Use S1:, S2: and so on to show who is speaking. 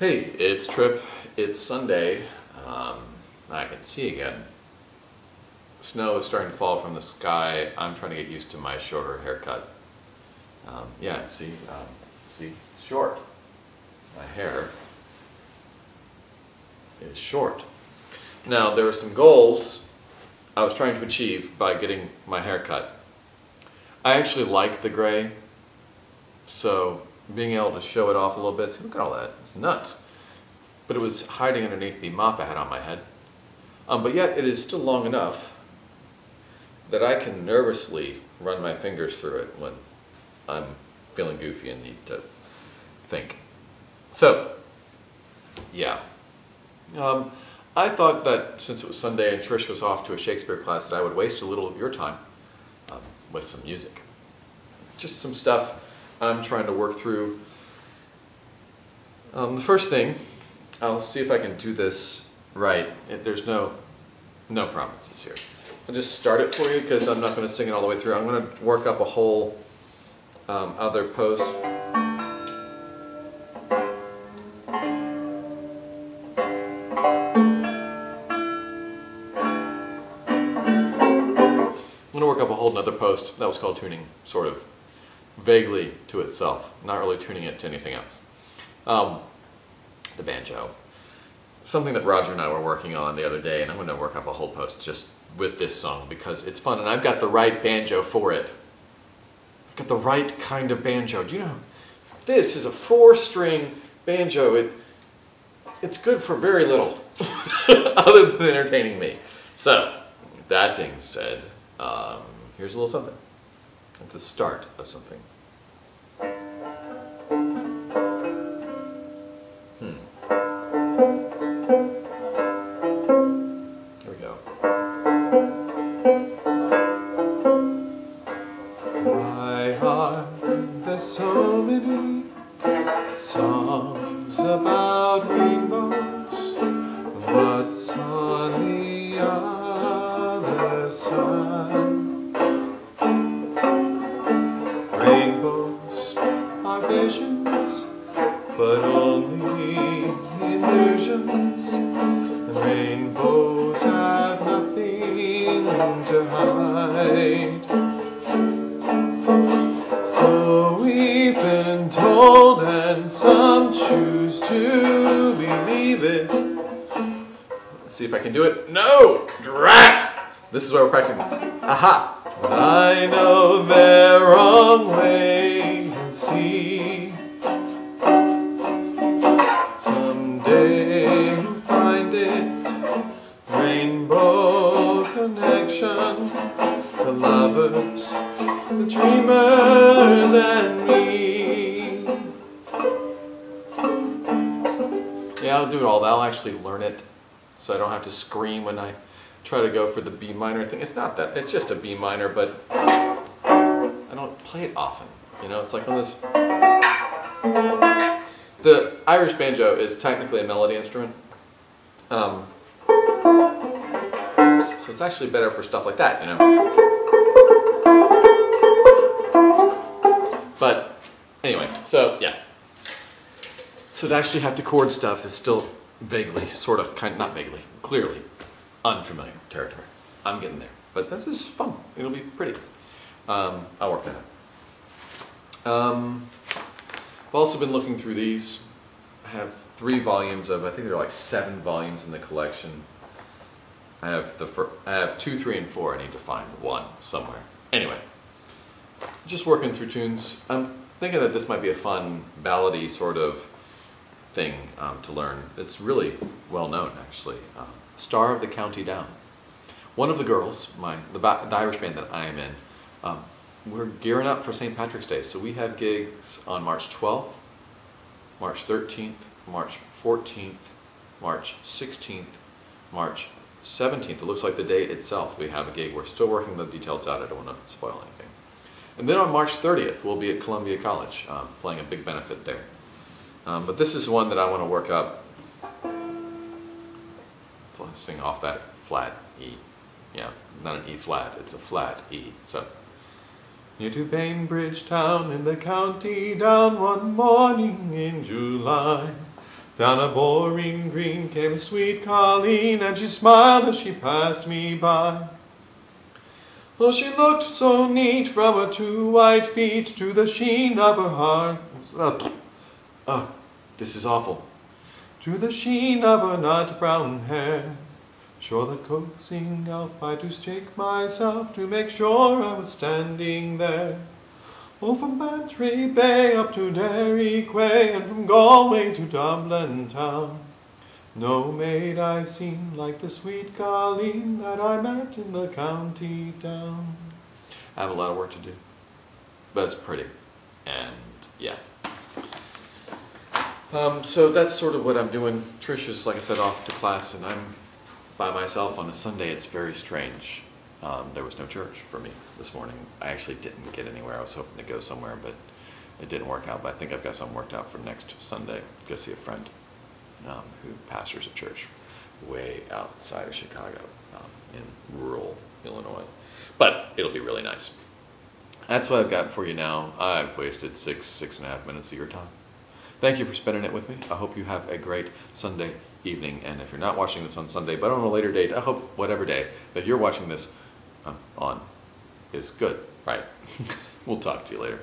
S1: Hey, it's Tripp. It's Sunday. Um, I can see again. Snow is starting to fall from the sky. I'm trying to get used to my shorter haircut. Um, yeah, see, um, see, short. My hair is short. Now, there are some goals I was trying to achieve by getting my hair cut. I actually like the gray, so being able to show it off a little bit, see, look at all that, it's nuts. But it was hiding underneath the mop I had on my head. Um, but yet it is still long enough that I can nervously run my fingers through it when I'm feeling goofy and need to think. So, yeah. Um, I thought that since it was Sunday and Trish was off to a Shakespeare class that I would waste a little of your time um, with some music. Just some stuff I'm trying to work through. Um, the first thing, I'll see if I can do this right. It, there's no, no promises here. I'll just start it for you because I'm not going to sing it all the way through. I'm going to work up a whole um, other post. I'm going to work up a whole other post that was called tuning, sort of vaguely to itself, not really tuning it to anything else. Um, the banjo. Something that Roger and I were working on the other day, and I'm going to work up a whole post just with this song because it's fun, and I've got the right banjo for it. I've got the right kind of banjo. Do you know? This is a four-string banjo. It, it's good for very little, other than entertaining me. So, that being said, um, here's a little something at the start of something. Hmm. Here we go. My heart, there's so many songs about rainbows. What's on the illusions. Rainbows have nothing to hide. So we've been told, and some choose to believe it. Let's see if I can do it. No! Drat! This is why we're practicing. Aha! I know they're wrong lovers, the dreamers, and me. Yeah, I'll do it all. I'll actually learn it so I don't have to scream when I try to go for the B minor thing. It's not that, it's just a B minor, but I don't play it often. You know, it's like on this. The Irish banjo is technically a melody instrument. Um, so it's actually better for stuff like that, you know. But anyway, so yeah. So to actually have to chord stuff is still vaguely, sort of, kind not vaguely, clearly unfamiliar territory. I'm getting there, but this is fun. It'll be pretty. Um, I'll work that out. Um, I've also been looking through these. I have three volumes of, I think there are like seven volumes in the collection. I have the fir- I have two, three, and four. I need to find one somewhere. Anyway, just working through tunes. I'm thinking that this might be a fun ballady sort of thing um, to learn. It's really well known, actually. Um, Star of the County Down. One of the girls, my the, the Irish band that I am in, um, we're gearing up for St. Patrick's Day. So we have gigs on March 12th, March 13th, March 14th, March 16th, March 17th. It looks like the date itself we have a gig. We're still working the details out. I don't want to spoil anything. And then on March 30th, we'll be at Columbia College um, playing a big benefit there. Um, but this is one that I want to work up sing off that flat E. Yeah, not an E flat, it's a flat E. So, near to Banbridge town in the county down one morning in July, Down a boreen green came sweet Colleen, and she smiled as she passed me by. Oh, she looked so neat from her two white feet to the sheen of her heart. Uh, uh, this is awful. To the sheen of her nut brown hair. Sure the coaxing elf I do shake myself to make sure I was standing there. Oh, from Bantry Bay up to Derry Quay, and from Galway to Dublin town. No maid I've seen like the sweet Colleen that I met in the county town. I have a lot of work to do, but it's pretty, and yeah. Um, so that's sort of what I'm doing. Trish is, like I said, off to class, and I'm by myself on a Sunday. It's very strange. Um, there was no church for me this morning. I actually didn't get anywhere. I was hoping to go somewhere, but it didn't work out. But I think I've got something worked out for next Sunday. Go see a friend um, who pastors a church way outside of Chicago um, in rural Illinois. But it'll be really nice. That's what I've got for you now. I've wasted six, six and a half minutes of your time. Thank you for spending it with me. I hope you have a great Sunday evening. And if you're not watching this on Sunday, but on a later date, I hope whatever day that you're watching this um, on is good, right? we'll talk to you later.